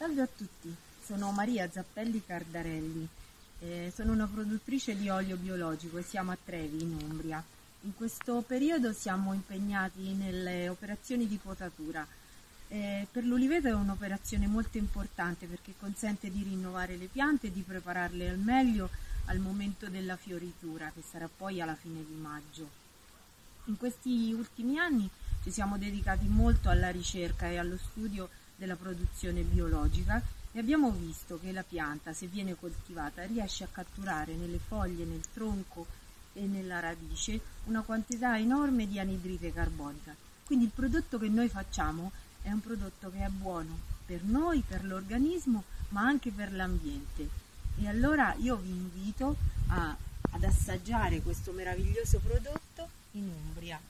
Salve a tutti, sono Maria Zappelli Cardarelli, eh, sono una produttrice di olio biologico e siamo a Trevi in Umbria. In questo periodo siamo impegnati nelle operazioni di potatura. Eh, per l'uliveto è un'operazione molto importante perché consente di rinnovare le piante e di prepararle al meglio al momento della fioritura che sarà poi alla fine di maggio. In questi ultimi anni ci siamo dedicati molto alla ricerca e allo studio della produzione biologica e abbiamo visto che la pianta, se viene coltivata, riesce a catturare nelle foglie, nel tronco e nella radice una quantità enorme di anidride carbonica. Quindi il prodotto che noi facciamo è un prodotto che è buono per noi, per l'organismo, ma anche per l'ambiente. E allora io vi invito a, ad assaggiare questo meraviglioso prodotto in Umbria.